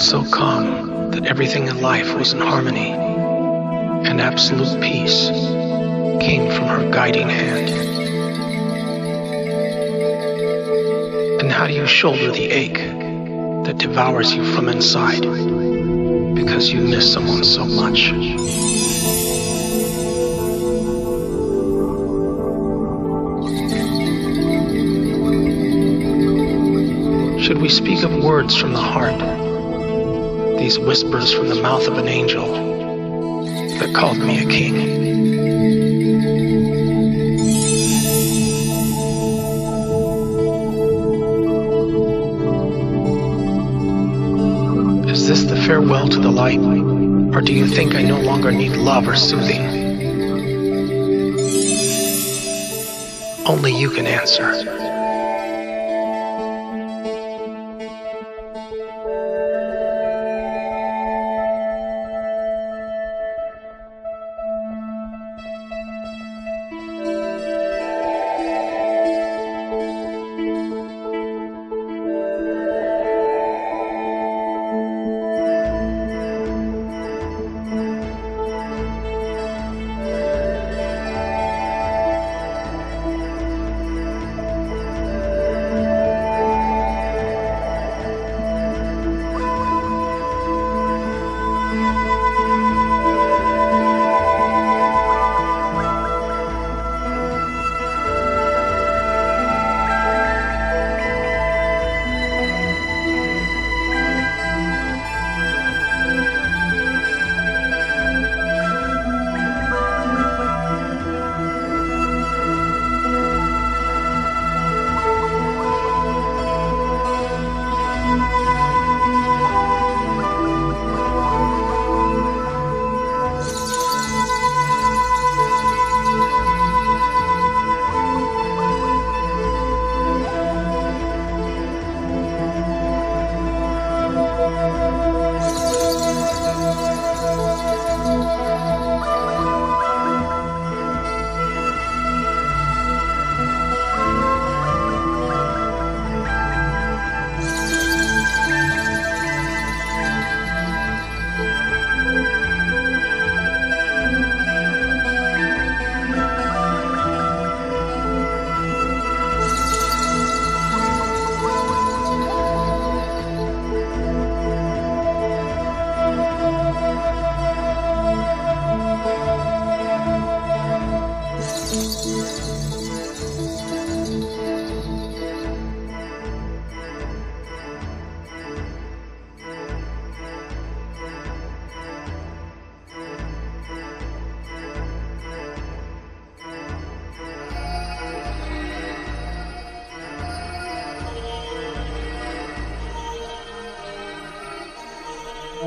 so calm that everything in life was in harmony, and absolute peace came from her guiding hand. And how do you shoulder the ache that devours you from inside because you miss someone so much? Should we speak of words from the heart, these whispers from the mouth of an angel that called me a king? Is this the farewell to the light, or do you think I no longer need love or soothing? Only you can answer.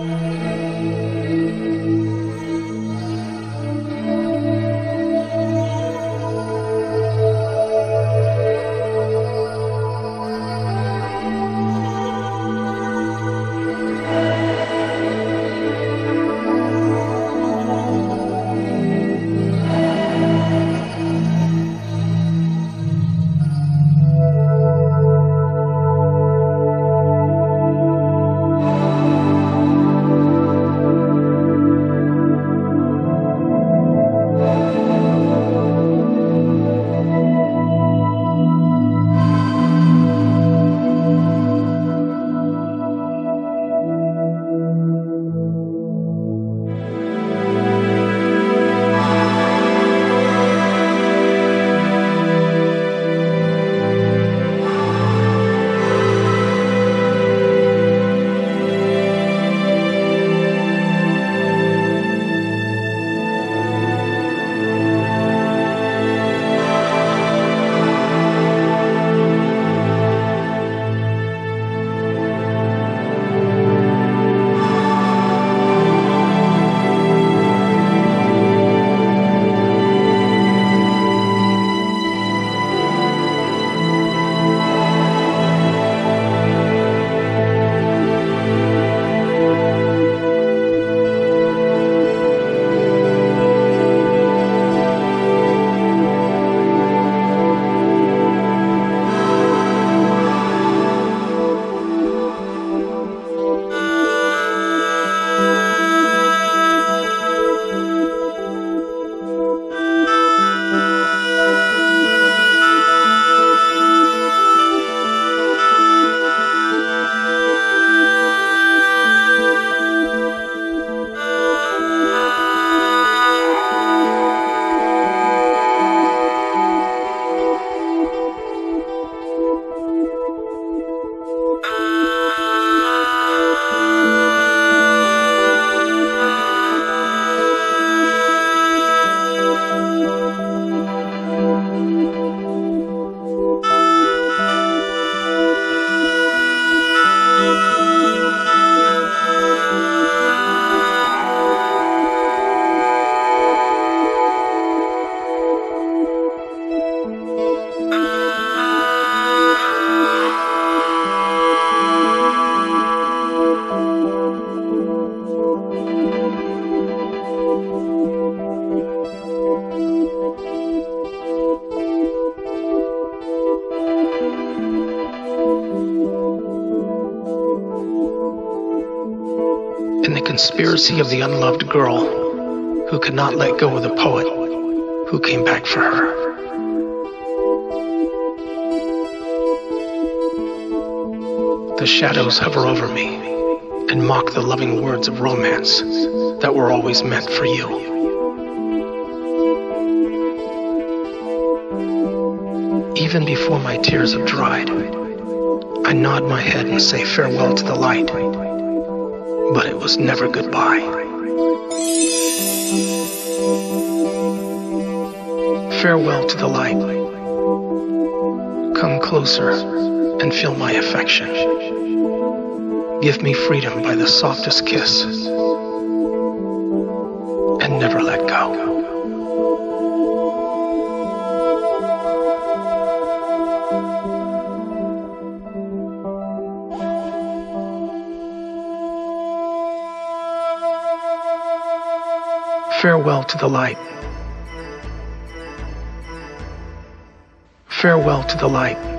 Amen. In the conspiracy of the unloved girl who could not let go of the poet who came back for her. The shadows hover over me and mock the loving words of romance that were always meant for you. Even before my tears have dried, I nod my head and say farewell to the light, but it was never goodbye. Farewell to the light. Come closer and feel my affection. Give me freedom by the softest kiss and never let go. Farewell to the light. Farewell to the light.